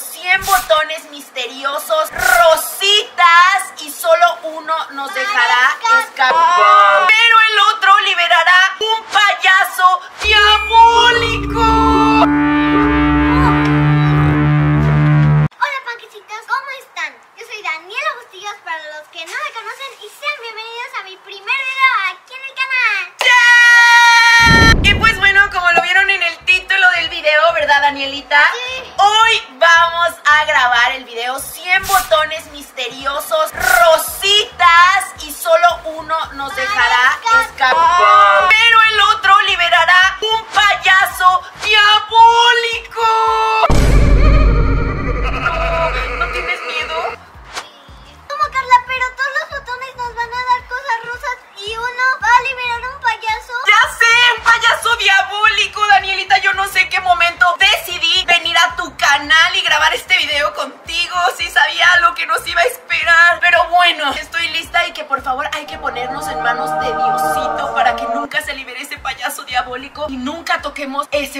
100 botones misteriosos, rositas y solo uno nos dejará Danielita? Sí. Hoy vamos a grabar el video 100 botones misteriosos, rositas y solo uno nos dejará escapar. Pero el otro liberará un payaso diabólico. ¿No tienes miedo? ¿Cómo Carla? Pero todos los botones nos van a dar cosas rosas y uno va a liberar un payaso. Ya sé, un payaso diabólico, Danielita.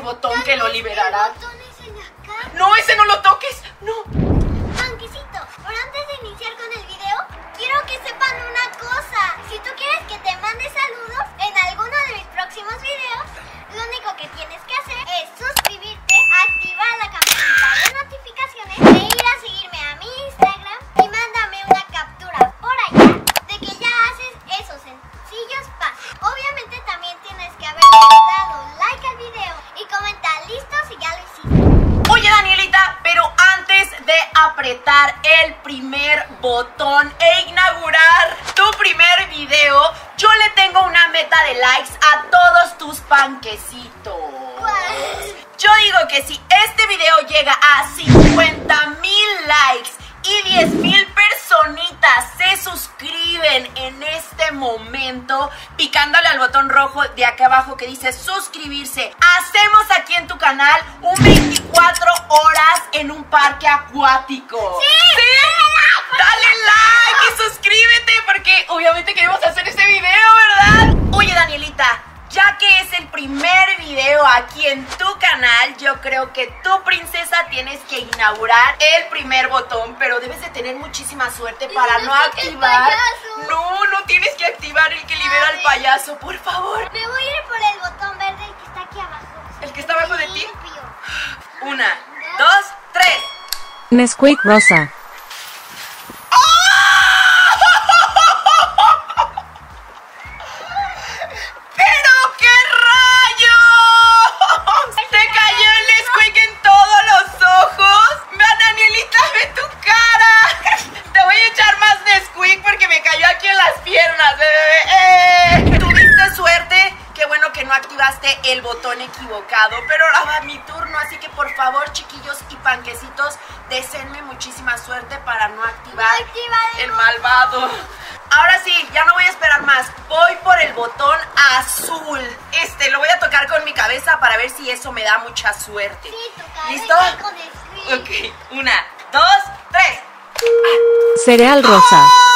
Ese botón que lo liberará. No, ese no lo toques. Yo digo que si este video llega a 50 mil likes y 10 mil personitas se suscriben en este momento, picándole al botón rojo de acá abajo que dice suscribirse, hacemos aquí en tu canal un 24 horas en un parque acuático. ¡Sí! Dale like y suscríbete porque obviamente queremos hacer ese video, ¿verdad? Oye, Danielita, ya que es el primer en tu canal, yo creo que tú, princesa, tienes que inaugurar el primer botón, pero debes de tener muchísima suerte para no activar. payaso. No, no tienes que activar el que libera al payaso, por favor. Me voy a ir por el botón verde el que está aquí abajo. ¿El que está abajo de ti? Limpio. Una, dos, tres. Nesquik Rosa. Equivocado. Pero ahora va mi turno, así que por favor, chiquillos y panquecitos, deseenme muchísima suerte para no activar No el malvado. Ahora sí, ya no voy a esperar más. Voy por el botón azul. Este, lo voy a tocar con mi cabeza para ver si eso me da mucha suerte. Sí, ¿Listo? con el screen. Ok, una, dos, tres. Cereal Rosa. ¡Oh!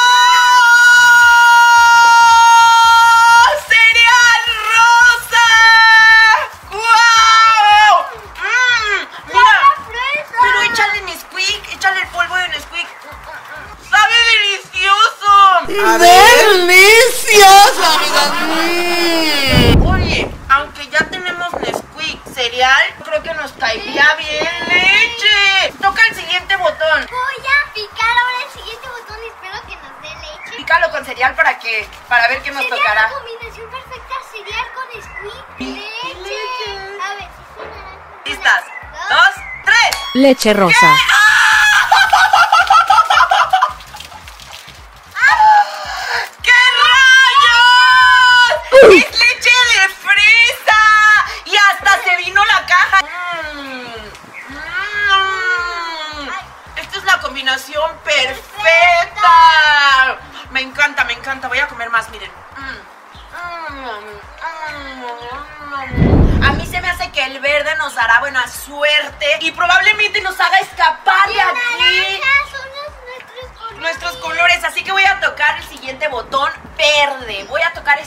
Caería bien leche. Toca el siguiente botón. Voy a picar ahora el siguiente botón y espero que nos dé leche. Pícalo con cereal para que, para ver qué nos Sería tocará. la combinación perfecta cereal con squid y leche. leche. A ver si suena. ¿Listas? Una, Dos, tres. Leche Rosa. ¡Qué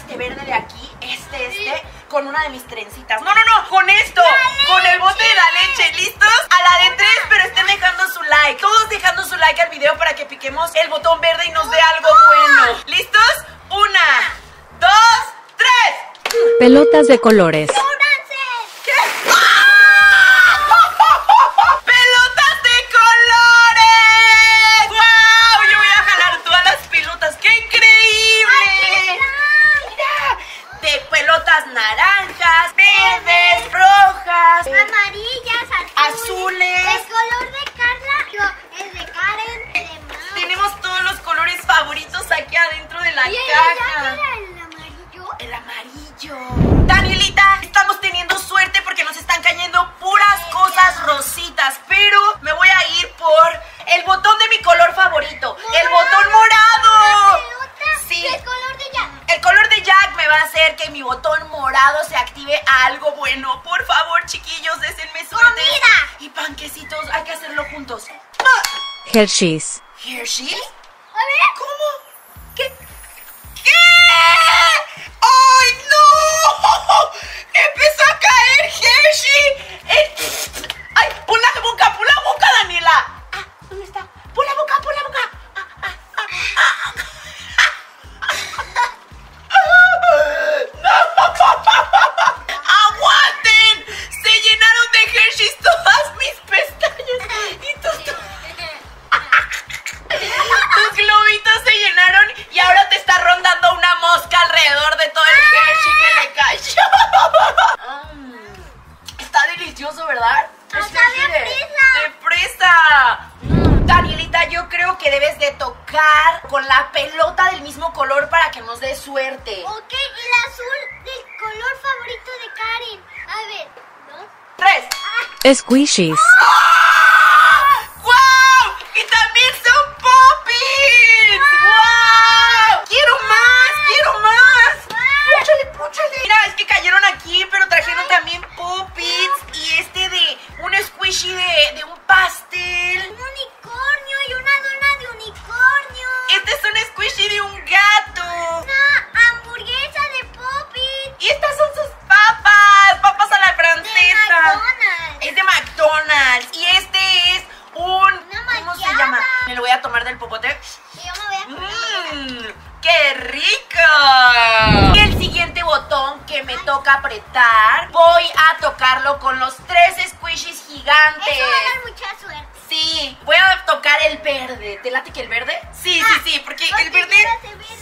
este verde de aquí, este, este, con una de mis trencitas. No, no, no, con esto, con el bote de la leche, ¿listos? A la de tres, pero estén dejando su like. Todos dejando su like al video para que piquemos el botón verde y nos dé algo bueno. ¿Listos? Una, dos, tres. Pelotas de colores. Naranjas, verdes, rojas, Amarillas, azules. Azules. El color de Carla, yo, el de Karen, de. Tenemos todos los colores favoritos aquí adentro de la ¿Y el de caja. Va a hacer que mi botón morado se active a algo bueno. Por favor, chiquillos, désenme suerte. ¡Comida! Y panquecitos, hay que hacerlo juntos. Hershey's. ¿Hershey? A ver. ¿Cómo? ¿Qué? ¿Qué? ¡Ay, no! ¡Empezó a caer Hershey! Eh, ¡Ay! ¡Pon la boca! ¡Pon la boca, Daniela! Ah, ¿dónde está? ¡Pon la boca! ¡Pon la boca! Ah, ah, ah, ah. Mismo color para que nos dé suerte. Ok, el azul del color favorito de Karen. A ver, dos. Tres. Squishies.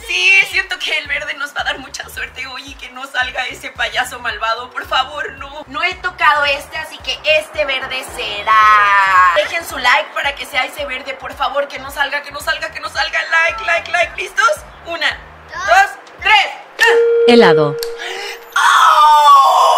Sí, siento que el verde nos va a dar mucha suerte hoy y que no salga ese payaso malvado. Por favor, no. No he tocado este, así que este verde será. Dejen su like para que sea ese verde, por favor, que no salga, que no salga, que no salga. Like, like, like. ¿Listos? Una, Dos, dos, tres. Helado. ¡Oh!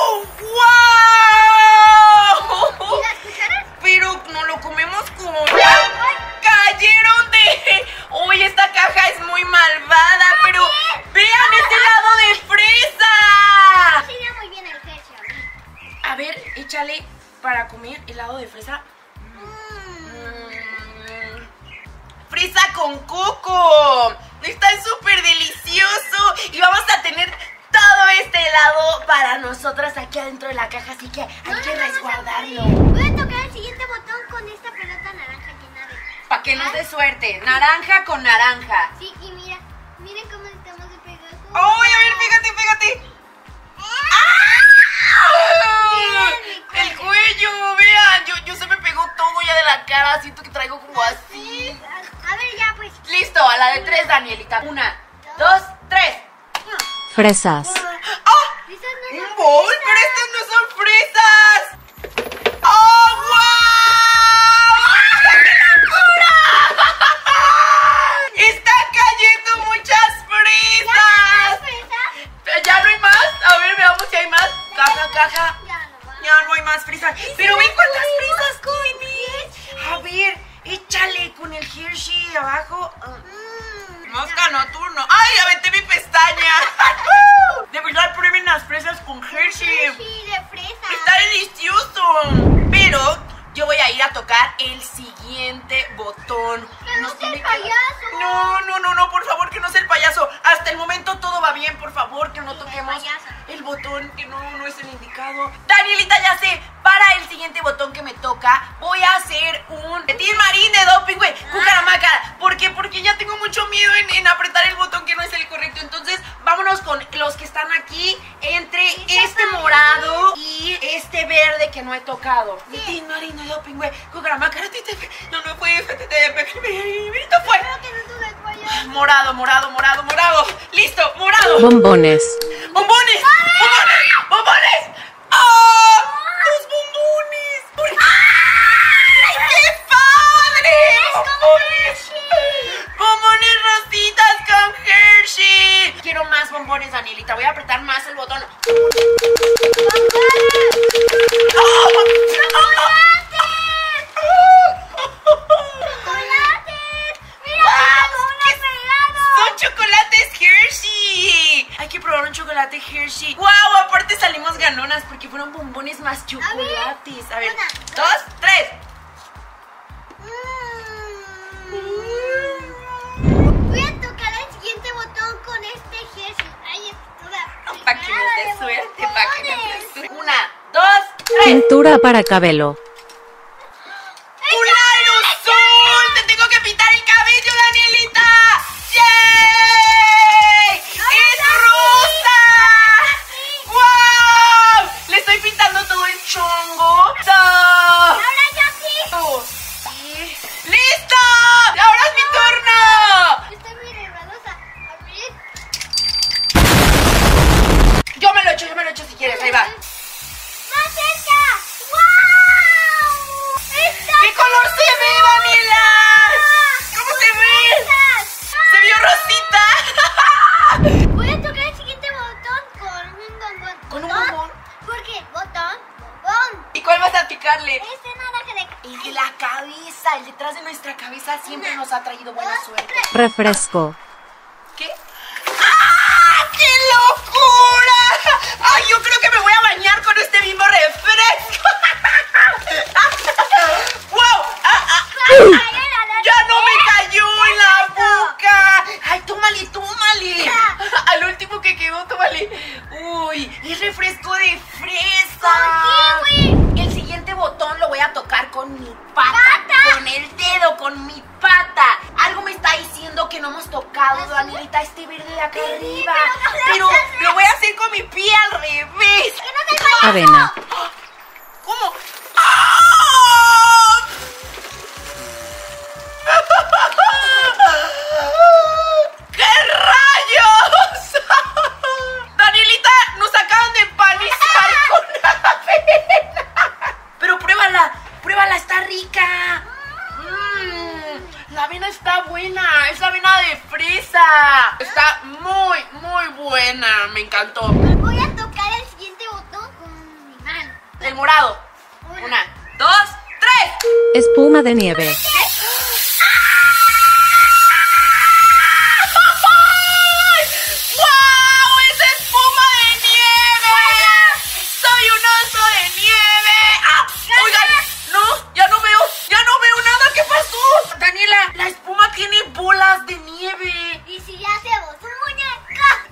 Así que hay No que resguardarlo. Voy a tocar el siguiente botón con esta pelota naranja llena de... Para que nos dé suerte. Naranja con naranja. Sí, y mira, miren cómo estamos de pegajosos. ¡Ay, a ver, fíjate, fíjate! ¡Ah! El cuello, vean, yo, yo se me pegó todo ya de la cara, siento que traigo como así. A ver, ya pues. Listo, a la de tres, Danielita. Una, dos, tres. Fresas. ¡Ah! No ¡Un fresas. ¡Pero estas no son fresas! ¡Oh, wow! ¡Qué locura! ¡Está cayendo muchas fresas! ¿Fresas? ¿Ya no hay más? A ver, veamos si hay más. Caja, caja. Ya no va. Ya no hay más fresas. Pero ven cuántas fresas más tienes. A ver, échale con el Hershey abajo. Mm, Mosca nocturno. ¡Ay, aventé mi pestaña! El payaso. No, no, no, no, por favor, que no sea el payaso. Hasta el momento todo va bien, por favor, que no Sí, toquemos el botón, que no, no es el indicado. Danielita, ya sé, para el siguiente botón que me toca, voy a hacer un Team Marín de doping, güey, cucaramaca. ¿Por qué? Porque ya tengo mucho miedo en, apretar el botón que no es el correcto. Entonces, vámonos con los que están aquí entre este morado y este verde que no he tocado. Sí. No, no, no, no, no. Morado, morado, morado, morado. Listo, morado. Bombones. Bombones. Danielita. Voy a apretar más el botón. ¡Chocolates! ¡Mira, ¡Guau! tengo uno ¿Qué- pegado! ¡Son chocolates Hershey! Hay que probar un chocolate Hershey. ¡Wow! Aparte salimos ganonas porque fueron bombones más chocolates. A ver, Una, dos, Pintura para cabello. ¡Un aerosol! ¡Te tengo que pintar siempre nos ha traído buena suerte. Refresco.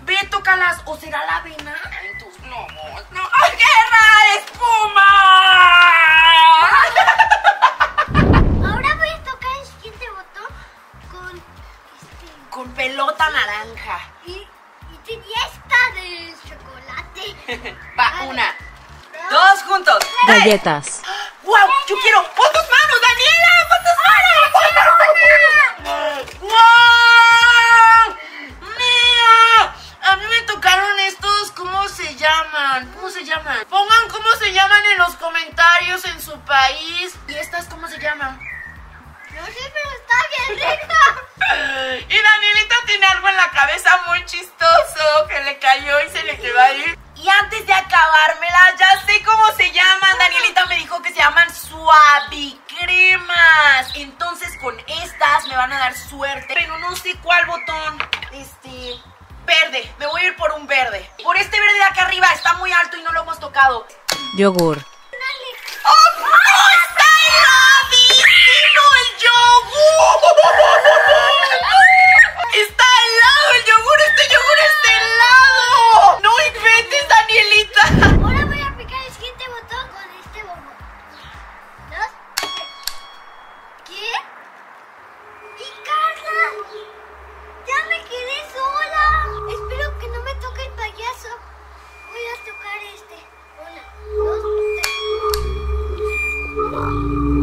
Ve, tócalas. ¿O será la Galletas. ¡Wow! ¡Yo quiero! ¡Pon tus manos, Daniela! ¡Pon tus manos! ¡Wow! ¡Mira! A mí me tocaron estos, ¿cómo se llaman? ¿Cómo se llaman? Pongan cómo se llaman en los comentarios en su país. ¿Y estas cómo se llaman? No sé, pero está bien rica. Y Danielita tiene algo en la cabeza muy chistoso que le cayó y se le quedó ahí. Y antes de acabármela, llaman suavicremas. Entonces con estas me van a dar suerte. Pero no sé cuál botón. Este. Verde. Me voy a ir por un verde. Por este verde de acá arriba. Está muy alto y no lo hemos tocado. Yogur. Música